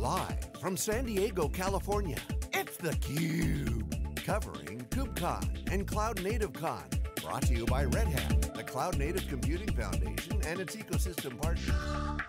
Live from San Diego, California, it's theCUBE. Covering KubeCon and Cloud Native Con. Brought to you by Red Hat, the Cloud Native Computing Foundation and its ecosystem partners.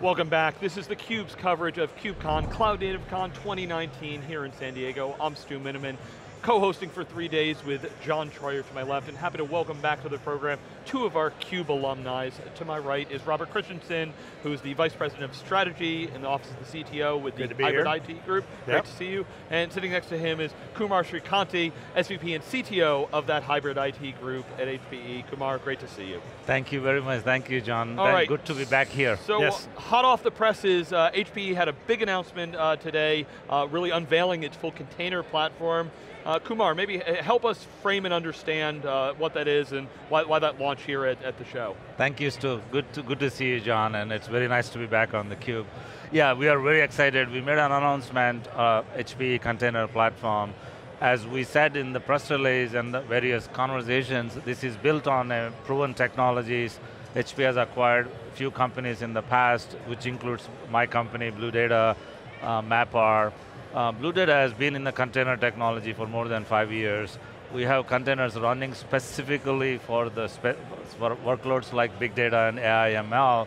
Welcome back. This is theCUBE's coverage of KubeCon, Cloud Native Con 2019 here in San Diego. I'm Stu Miniman co-hosting for three days with John Troyer to my left, and happy to welcome back to the program two of our CUBE alumni. To my right is Robert Christiansen, who's the Vice President of Strategy in the Office of the CTO with Good the Hybrid here. IT Group. Yep. Great to see you. And sitting next to him is Kumar Sreekanti, SVP and CTO of that Hybrid IT Group at HPE. Kumar, great to see you. Thank you very much. Thank you, John. All Thank- right. Good to be back here. So, Yes. hot off the presses, uh, HPE had a big announcement uh, today, uh, really unveiling its full container platform. Uh, Kumar, maybe uh, help us frame and understand uh, what that is and why, why that launch here at, at the show. Thank you, Stu. Good to, good to see you, John, and it's very nice to be back on theCUBE. Yeah, we are very excited. We made an announcement, uh, HPE Container Platform. As we said in the press release and the various conversations, this is built on proven technologies. HP has acquired few companies in the past, which includes my company, Blue Data, uh, MapR. Uh, Blue Data has been in the container technology for more than five years. We have containers running specifically for the spe for workloads like big data and AI ML,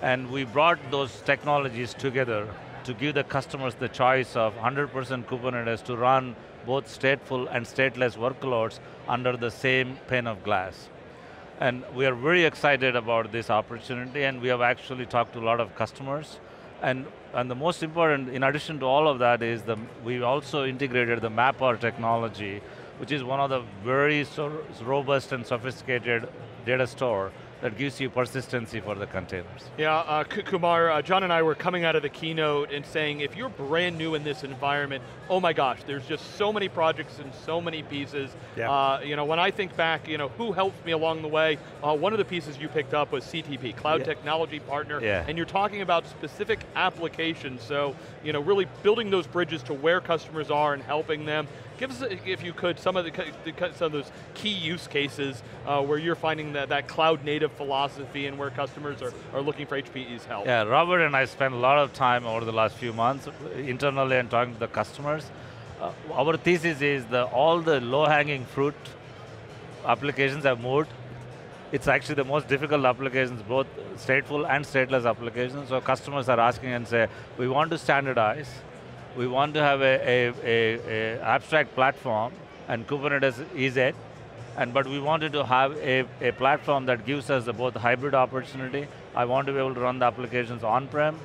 and we brought those technologies together to give the customers the choice of 100% Kubernetes to run both stateful and stateless workloads under the same pane of glass. And we are very excited about this opportunity and we have actually talked to a lot of customers. And, and the most important, in addition to all of that, is the, we also integrated the MapR technology, which is one of the very so robust and sophisticated data store that gives you persistency for the containers. Yeah, uh, Kumar, uh, John and I were coming out of the keynote and saying, if you're brand new in this environment, oh my gosh, there's just so many projects and so many pieces. Yeah. Uh, you know, when I think back, you know, who helped me along the way? Uh, one of the pieces you picked up was CTP, Cloud Yeah. Technology Partner, Yeah. and you're talking about specific applications, so, you know, really building those bridges to where customers are and helping them. Give us, if you could, some of the, some of those key use cases uh, where you're finding that, that cloud native philosophy and where customers are, are looking for HPE's help. Yeah, Robert and I spent a lot of time over the last few months internally and talking to the customers. Uh, our thesis is that all the low-hanging fruit applications have moved. It's actually the most difficult applications, both stateful and stateless applications. So customers are asking and say, we want to standardize, we want to have a, a, a, a abstract platform, and Kubernetes is it, and but we wanted to have a, a platform that gives us both hybrid opportunity. I want to be able to run the applications on-prem,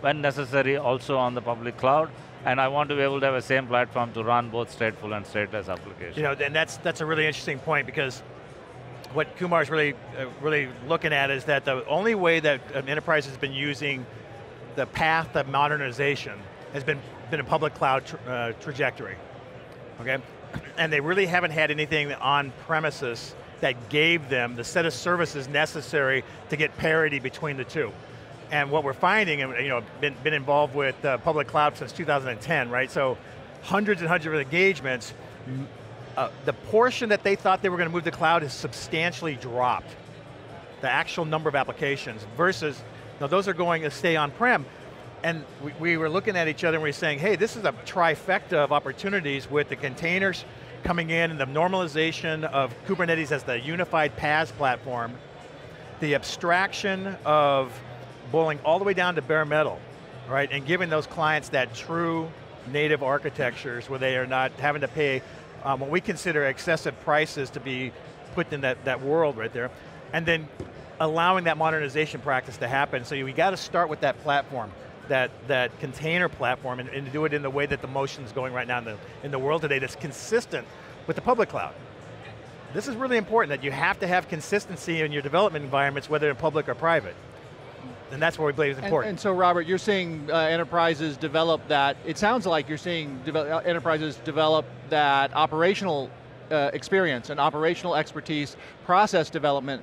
when necessary also on the public cloud, and I want to be able to have a same platform to run both stateful and stateless applications. You know, and that's that's a really interesting point because what Kumar's really uh, really looking at is that the only way that an enterprise has been using the path of modernization has been been a public cloud tr uh, trajectory. Okay, and they really haven't had anything on premises that gave them the set of services necessary to get parity between the two. And what we're finding, and you know, been, been involved with uh, public cloud since 2010, right? So hundreds and hundreds of engagements, uh, the portion that they thought they were going to move to cloud has substantially dropped. The actual number of applications versus, now those are going to stay on-prem. And we, we were looking at each other and we were saying, hey, this is a trifecta of opportunities with the containers coming in and the normalization of Kubernetes as the unified PaaS platform, the abstraction of boiling all the way down to bare metal, right? And giving those clients that true native architectures where they are not having to pay um, what we consider excessive prices to be put in that, that world right there. And then allowing that modernization practice to happen. So we got to start with that platform, that, that container platform, and, and do it in the way that the motion is going right now in the, in the world today that's consistent with the public cloud. This is really important that you have to have consistency in your development environments, whether in public or private. And that's what we believe is important. and so Robert, you're seeing uh, enterprises develop that, it sounds like you're seeing develop, uh, enterprises develop that operational uh, experience and operational expertise, process development,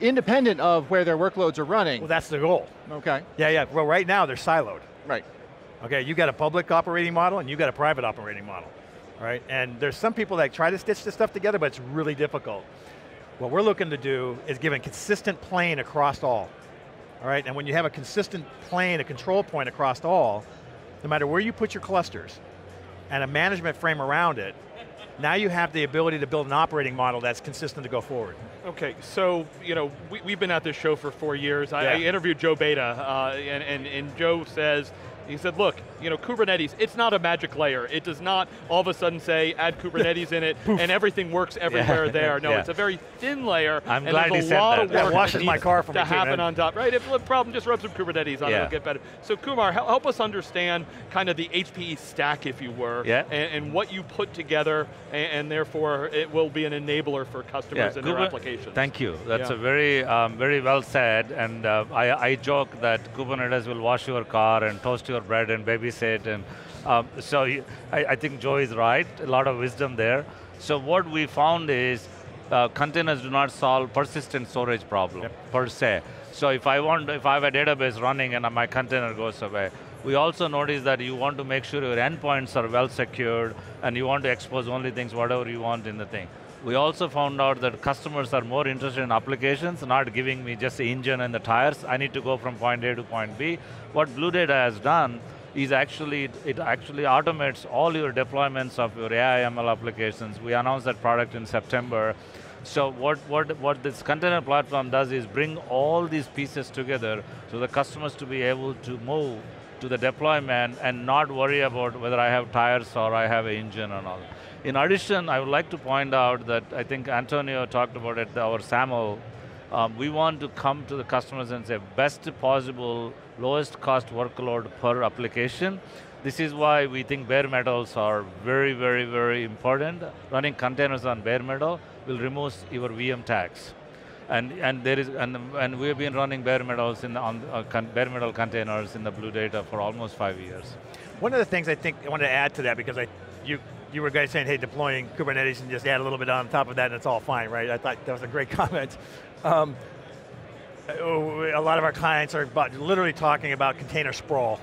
independent of where their workloads are running. well, that's the goal. okay, Yeah, yeah, well right now they're siloed. right. Okay, you got a public operating model and you got a private operating model, right? And there's some people that try to stitch this stuff together, but it's really difficult. What we're looking to do is give a consistent plane across all. all right? And when you have a consistent plane, a control point across all, no matter where you put your clusters, and a management frame around it, now you have the ability to build an operating model that's consistent to go forward. Okay, so you know we, have been at this show for four years. I, I interviewed Joe Beda, uh, and, and, and Joe says, he said, look, you know, Kubernetes, it's not a magic layer. It does not all of a sudden say add Kubernetes in it and everything works everywhere Yeah. there. No, Yeah. it's a very thin layer. I'm and glad there's he a lot that. of That work washes my car for to too, happen on top. Right, if the problem, just rub some Kubernetes on it, Yeah. it'll get better. So Kumar, help us understand kind of the HPE stack, if you were, Yeah. and, and what you put together, and, and therefore it will be an enabler for customers and their applications. Thank you. That's a very, um, very well said. And uh, I, I joke that Kubernetes will wash your car and toast your bread and babysit. And um, so you- I, I think Joe is right. A lot of wisdom there. So what we found is uh, containers do not solve persistent storage problem per se. So if I want, if I have a database running and my container goes away, we also notice that you want to make sure your endpoints are well secured and you want to expose only things, whatever you want in the thing. We also found out that customers are more interested in applications, not giving me just the engine and the tires. I need to go from point A to point B. What Blue Data has done is actually, it actually automates all your deployments of your AI ML applications. We announced that product in September. So what, what, what this container platform does is bring all these pieces together so the customers to be able to move to the deployment and not worry about whether I have tires or I have an engine and all. In addition, I would like to point out that I think Antonio talked about it, our SAML, um, we want to come to the customers and say best possible, lowest cost workload per application. This is why we think bare metals are very, very, very important. Running containers on bare metal will remove your VM tags. And, and there is and, and we have been running bare metals in the, on uh, bare metal containers in the Blue Data for almost five years. One of the things I think I wanted to add to that because I, you, you were guys saying, hey, deploying Kubernetes and just add a little bit on top of that and it's all fine, right? I thought that was a great comment. Um, a lot of our clients are literally talking about container sprawl,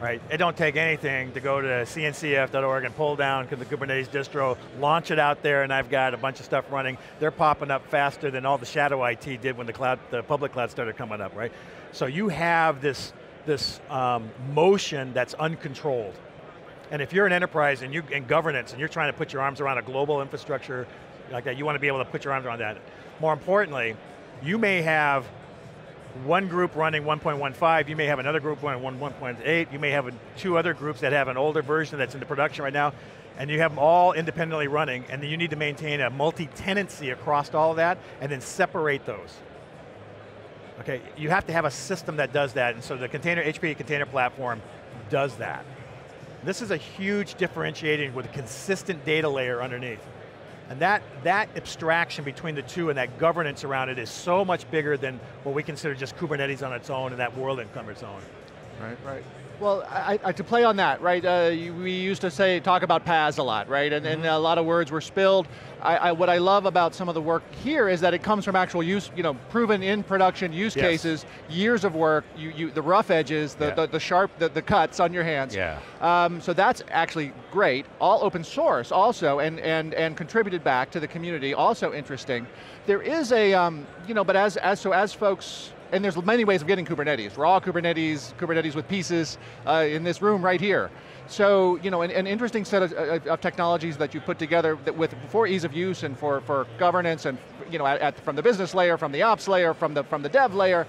right? It don't take anything to go to cncf.org and pull down the Kubernetes distro, launch it out there, and I've got a bunch of stuff running. They're popping up faster than all the shadow IT did when the cloud, the public cloud started coming up, right? So you have this, this um, motion that's uncontrolled. And if you're an enterprise and you in governance and you're trying to put your arms around a global infrastructure like that, you want to be able to put your arms around that. More importantly, you may have one group running 1.15, you may have another group running 1.8, you may have two other groups that have an older version that's into production right now, and you have them all independently running, and then you need to maintain a multi-tenancy across all of that, and then separate those. Okay, you have to have a system that does that, and so the container, HPE container platform does that. This is a huge differentiating with a consistent data layer underneath. And that, that abstraction between the two and that governance around it is so much bigger than what we consider just Kubernetes on its own and that world on its own. Right, right. Well, I, I, to play on that, right, uh, we used to say, talk about PaaS a lot, right, and, and a lot of words were spilled. I, I, what I love about some of the work here is that it comes from actual use, you know, proven in production use Yes. cases, years of work, you, you, the rough edges, the, Yeah. the, the sharp, the, the cuts on your hands. Yeah. Um, so that's actually great. All open source also, and, and, and contributed back to the community, also interesting. There is a, um, you know, but as, as, so as folks, and there's many ways of getting Kubernetes, raw Kubernetes, Kubernetes with pieces uh, in this room right here. So, you know, an, an interesting set of, of, of technologies that you put together that with, for ease of use and for, for governance and, you know, at, at, from the business layer, from the ops layer, from the, from the dev layer.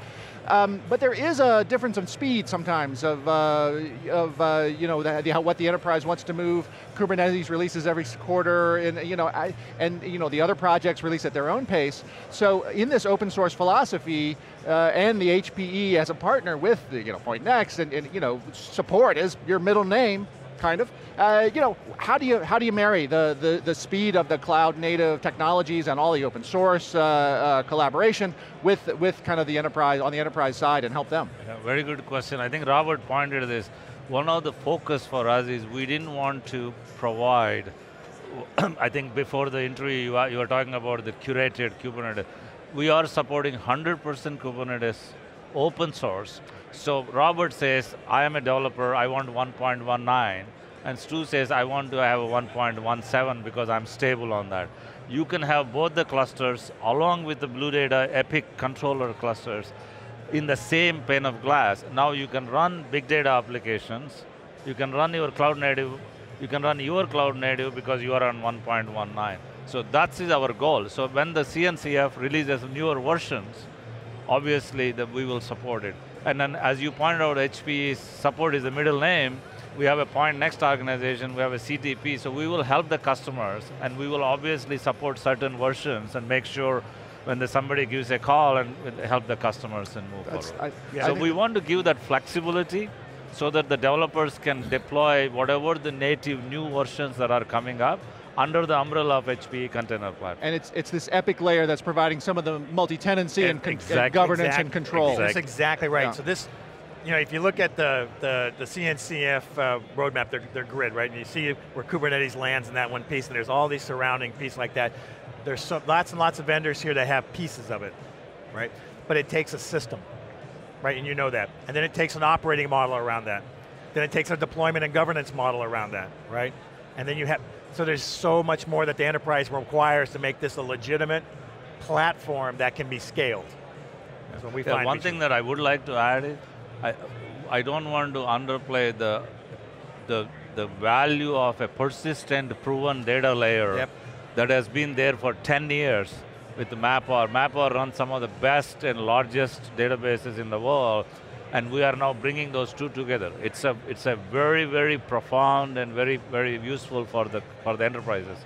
Um, but there is a difference in speed sometimes of, uh, of uh, you know, the, the, what the enterprise wants to move. Kubernetes releases every quarter, and you know, I, and you know, the other projects release at their own pace. So in this open source philosophy, uh, and the HPE as a partner with the, you know, Pointnext, and, and you know, support is your middle name, kind of. Uh, you know, how do you how do you marry the, the the speed of the cloud native technologies and all the open source uh, uh, collaboration with with kind of the enterprise on the enterprise side and help them? Yeah, very good question. I think Robert pointed this. One of the focus for us is we didn't want to provide, I think before the interview you, you were talking about the curated Kubernetes. We are supporting 100% Kubernetes open source. So Robert says, I am a developer, I want 1.19. And Stu says, I want to have a 1.17 because I'm stable on that. You can have both the clusters along with the Blue Data Epic controller clusters in the same pane of glass. Now you can run big data applications, you can run your cloud native, you can run your cloud native because you are on 1.19. So that is our goal. So when the CNCF releases newer versions, obviously the, we will support it. And then as you pointed out, HPE support is the middle name, we have a Pointnext organization, we have a CTP, so we will help the customers and we will obviously support certain versions and make sure when the, somebody gives a call and help the customers and move That's, forward. I, yeah, so we want to give that flexibility so that the developers can deploy whatever the native new versions that are coming up under the umbrella of HPE Container Platform. And it's, it's this epic layer that's providing some of the multi-tenancy and, and, and, governance exact, and control. Exact. That's exactly right. Yeah. So this, you know, if you look at the, the, the CNCF uh, roadmap, their, their grid, right, and you see where Kubernetes lands in that one piece, and there's all these surrounding pieces like that. There's so, lots and lots of vendors here that have pieces of it, right? But it takes a system, right, and you know that. And then it takes an operating model around that. Then it takes a deployment and governance model around that, right? And then you have, so there's so much more that the enterprise requires to make this a legitimate platform that can be scaled. That's what we yeah, find. One thing that I would like to add is, I, I don't want to underplay the, the, the value of a persistent, proven data layer yep. that has been there for 10 years with MapR. MapR runs some of the best and largest databases in the world, and we are now bringing those two together. It's a, it's a very, very profound and very, very useful for the, for the enterprises.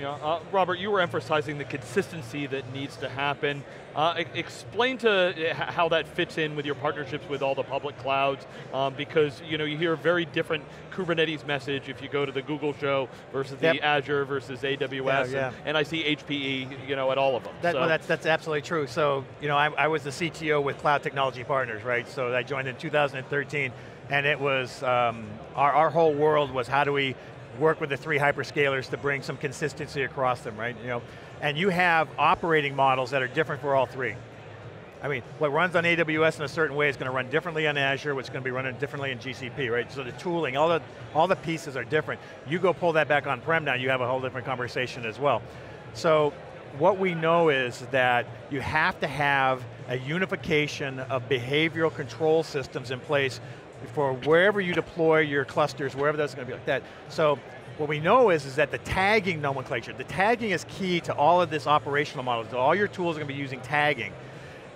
Yeah, uh, Robert, you were emphasizing the consistency that needs to happen. Uh, explain to how that fits in with your partnerships with all the public clouds, um, because you know you hear a very different Kubernetes message if you go to the Google show versus yep. the Azure versus AWS, yeah, yeah. And, and, I see HPE, you know, at all of them. That, so. well, that's that's absolutely true. So you know, I, I was the CTO with Cloud Technology Partners, right? So I joined in 2013, and it was um, our our whole world was how do we work with the three hyperscalers to bring some consistency across them, right? You know, and you have operating models that are different for all three. I mean, what runs on AWS in a certain way is going to run differently on Azure, what's going to be running differently in GCP, right? So the tooling, all the, all the pieces are different. You go pull that back on-prem now, you have a whole different conversation as well. So what we know is that you have to have a unification of behavioral control systems in place for wherever you deploy your clusters, wherever that's going to be like that. So what we know is, is that the tagging nomenclature, the tagging is key to all of this operational models. All your tools are going to be using tagging.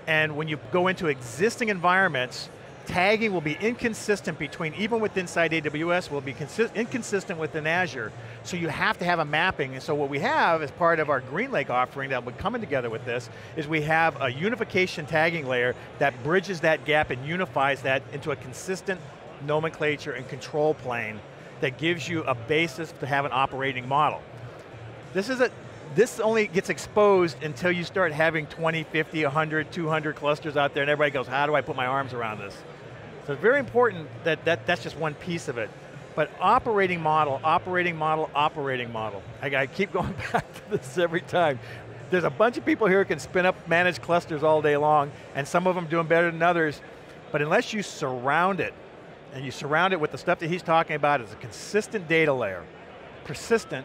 And when you go into existing environments, tagging will be inconsistent between, even with inside AWS, will be inconsistent within Azure. So you have to have a mapping. And so what we have as part of our GreenLake offering that would coming together with this, is we have a unification tagging layer that bridges that gap and unifies that into a consistent nomenclature and control plane that gives you a basis to have an operating model. This is a, this only gets exposed until you start having 20, 50, 100, 200 clusters out there and everybody goes, how do I put my arms around this? So it's very important that, that that's just one piece of it. But operating model, operating model, operating model. I, I keep going back to this every time. There's a bunch of people here who can spin up managed clusters all day long, and some of them doing better than others, but unless you surround it, and you surround it with the stuff that he's talking about as a consistent data layer, persistent,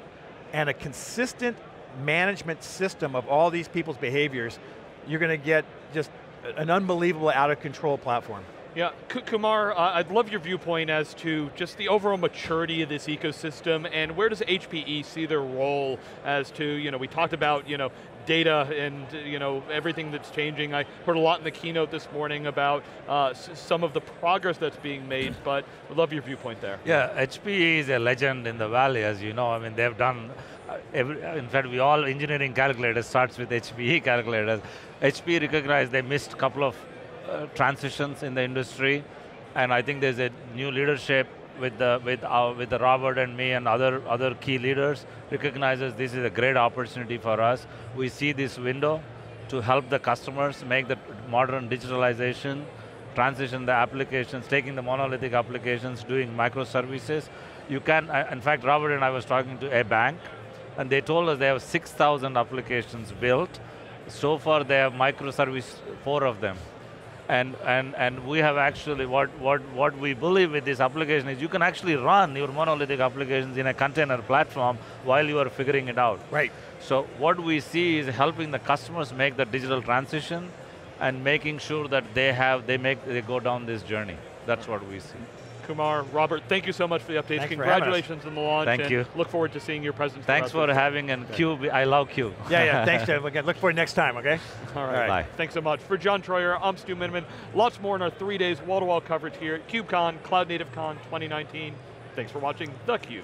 and a consistent management system of all these people's behaviors, you're going to get just an unbelievable out of control platform. Yeah, Kumar, uh, I'd love your viewpoint as to just the overall maturity of this ecosystem and where does HPE see their role as to, you know, we talked about, you know, data and you know everything that's changing. I heard a lot in the keynote this morning about uh, some of the progress that's being made, but would love your viewpoint there. Yeah, HPE is a legend in the valley, as you know. I mean, they've done, uh, every, in fact, we all engineering calculators starts with HPE calculators. HPE recognized they missed a couple of uh, transitions in the industry, and I think there's a new leadership with the with our, with the Robert and me and other other key leaders recognizes this is a great opportunity for us. We see this window to help the customers make the modern digitalization, transition the applications, taking the monolithic applications, doing microservices. You can, in fact, Robert and I was talking to a bank, and they told us they have 6,000 applications built. So far, they have microservice, four of them. And, and, and we have actually, what, what, what we believe with this application is you can actually run your monolithic applications in a container platform while you are figuring it out. Right. So what we see is helping the customers make the digital transition and making sure that they have, they make, they go down this journey. That's what we see. Kumar, Robert, thank you so much for the updates. Thanks for having us. Congratulations on the launch. Thank and you. Look forward to seeing your presence. Thanks for having, and Cube, I love Cube. Yeah, yeah, thanks, Jeff. Again, look for it next time, okay? All right. All right. Bye. Thanks so much. For John Troyer, I'm Stu Miniman. Lots more in our three days wall-to-wall coverage here at KubeCon, Cloud Native Con 2019. Thanks for watching theCUBE.